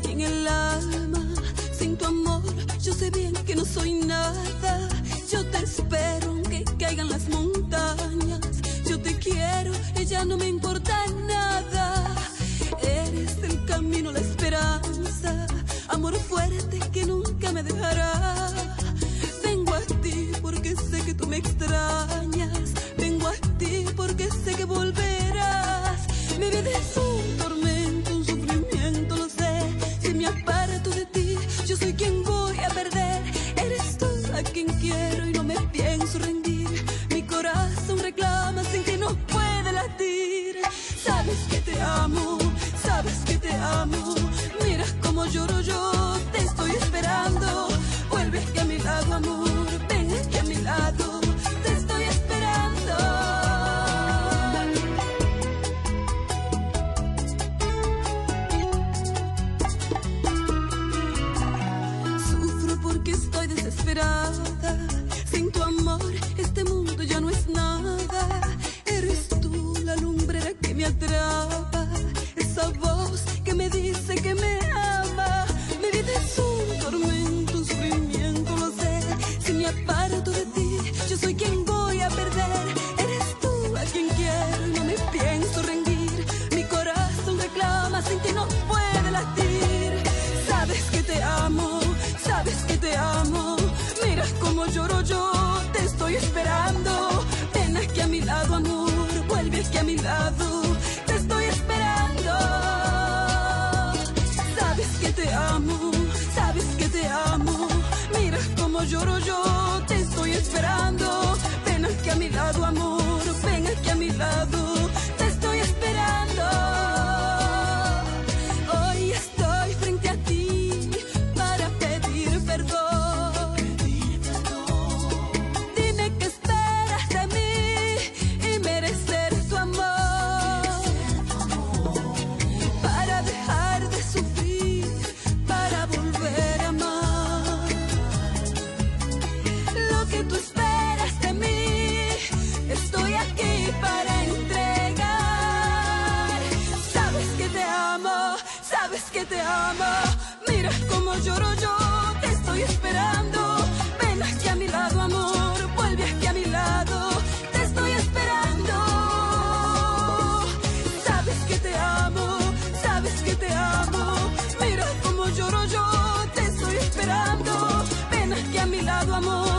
aquí en el alma. Sin tu amor, yo sé bien que no soy nada. Yo te espero aunque caigan las montañas. Yo te quiero ya no me importa nada. Eres el camino, la esperanza. Amor fuerte que nunca me dejará. Vengo a ti porque sé que tú me extrañas. Vengo a ti porque sé que volverás. Mi vida es un quiero y no me pienso rendir. Mi corazón reclama sin que no puede latir. Sabes que te amo, sabes que te amo. Mira cómo lloro yo, te estoy esperando. Vuelve aquí a mi lado, amor. Ven aquí a mi lado, te estoy esperando. Sufro este mundo ya no es nada. Eres tú la lumbrera que me atrapa. Esa voz que me dice que me ama. Mi vida es un tormento, un sufrimiento, lo sé. Si me aparto de ti, yo soy quien voy a perder. Eres tú a quien quiero y no me pienso rendir. Mi corazón reclama sin que no puede latir. Sabes que te amo, sabes que te amo. Mira cómo lloro yo, Te estoy esperando. Sabes que te amo, sabes que te amo. Mira cómo lloro yo, te estoy esperando. que te ama. Mira cómo lloro yo, te estoy esperando. Ven aquí a mi lado, amor, vuelve aquí a mi lado. Te estoy esperando. Sabes que te amo, sabes que te amo. Mira cómo lloro yo, te estoy esperando. Ven aquí a mi lado, amor.